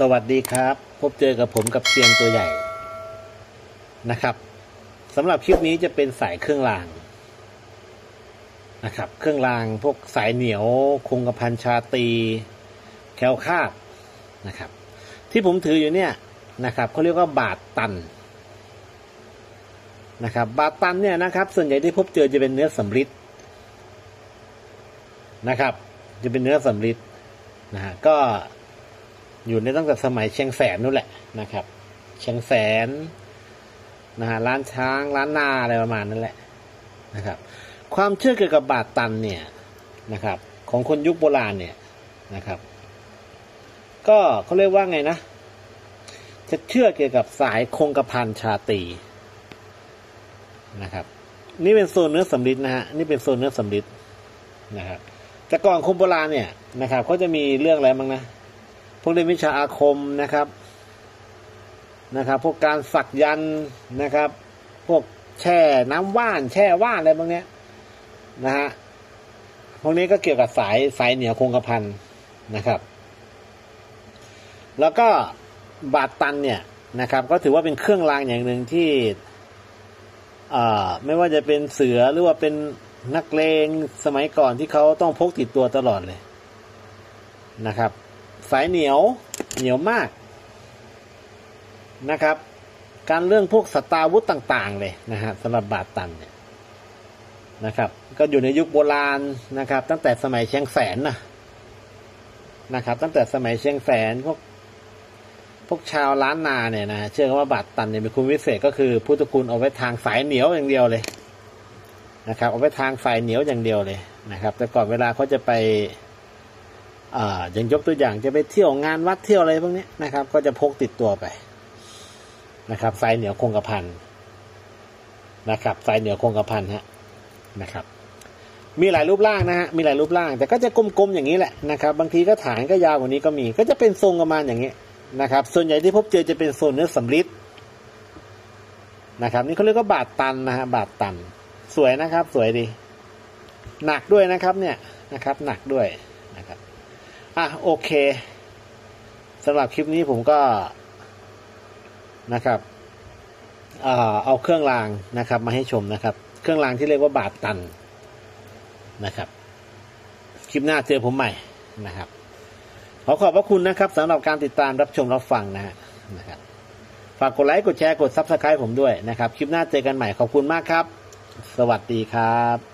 สวัสดีครับ พบเจอกับผมกับเซียนตัวใหญ่นะครับสำหรับคลิปนี้จะเป็นสายเครื่องรางนะครับ เครื่องรางพวกสายเหนียวคงกระพันชาตี แคลคาดนะครับ ที่ผมถืออยู่เนี่ยนะครับเขาเรียกว่าบาทตันนะครับ บาทตันเนี่ยนะครับ ส่วนใหญ่ที่พบเจอจะเป็นเนื้อสำริดนะครับ จะเป็นเนื้อสำริดนะฮะก็ อยู่ในตั้งแต่สมัยเชียงแสนนู่นแหละนะครับ เชียงแสนนะฮะร้านช้างร้านนาอะไรประมาณนั้นแหละนะครับ ความเชื่อเกี่ยวกับบาทตันเนี่ยนะครับ ของคนยุคโบราณเนี่ยนะครับ ก็เขาเรียกว่าไงนะ จะเชื่อเกี่ยวกับสายคงกระพันชาตีนะครับ นี่เป็นโซนเนื้อสำริดนะฮะนี่เป็นโซนเนื้อสำริดนะครับแต่ก่อนคนโบราณเนี่ยนะครับเขาจะมีเรื่องอะไรบ้างนะ พวกเรียนวิชาอาคมนะครับนะครับ พวกการสักยันนะครับ พวกแช่น้ำว่าน แช่ว่านอะไรพวกเนี้ยนะฮะพวกนี้ก็เกี่ยวกับสายสายเหนียวคงกระพันนะครับ แล้วก็บาดตันเนี่ยนะครับ ก็ถือว่าเป็นเครื่องรางอย่างหนึ่งที่อ่าไม่ว่าจะเป็นเสือหรือว่าเป็นนักเลงสมัยก่อนที่เขาต้องพกติดตัวตลอดเลยนะครับ สายเหนียวเหนียวมากนะครับ การเรื่องพวกสตาวุธต่าง ๆ เลยนะฮะสำหรับบาดตันเนี่ยนะครับ ก็อยู่ในยุคโบราณนะครับ ตั้งแต่สมัยเชียงแสนนะนะครับ ตั้งแต่สมัยเชียงแสนพวกพวกชาวล้านนาเนี่ยนะเชื่อกันว่าบาดตันเนี่ยมีคุณวิเศษก็คือพุทธคุณเอาไว้ทางสายเหนียวอย่างเดียวเลยนะครับ เอาไว้ทางสายเหนียวอย่างเดียวเลยนะครับ แต่ก่อนเวลาเขาจะไป อย่างยกตัวอย่างจะไปเที่ยวงานวัดเที่ยวอะไรพวกนี้นะครับ ก็จะพกติดตัวไปนะครับสายเหนียวคงกระพันนะครับสายเหนียวคงกระพันฮะนะครับ มีหลายรูปร่างนะฮะมีหลายรูปร่าง แต่ก็จะกลมๆอย่างนี้แหละนะครับ บางทีก็ฐานก็ยาวกว่านี้ก็มี ก็จะเป็นทรงประมาณอย่างนี้นะครับ ส่วนใหญ่ที่พบเจอจะเป็นโซนเนื้อสำริดนะครับ นี่เขาเรียกว่าบาทตันนะฮะบาทตัน สวยนะครับ สวยดี หนักด้วยนะครับ เนี่ยนะครับ หนักด้วยนะครับ อะโอเคสำหรับคลิปนี้ผมก็นะครับเอาเครื่องรางนะครับ มาให้ชมนะครับ เครื่องรางที่เรียกว่าบาตรตันนะครับ คลิปหน้าเจอผมใหม่นะครับ ขอขอบพระคุณนะครับสำหรับการติดตามรับชมรับฟังนะฮะนะครับฝากกดไลค์กดแชร์กด subscribe ผมด้วยนะครับ คลิปหน้าเจอกันใหม่ขอบคุณมากครับ สวัสดีครับ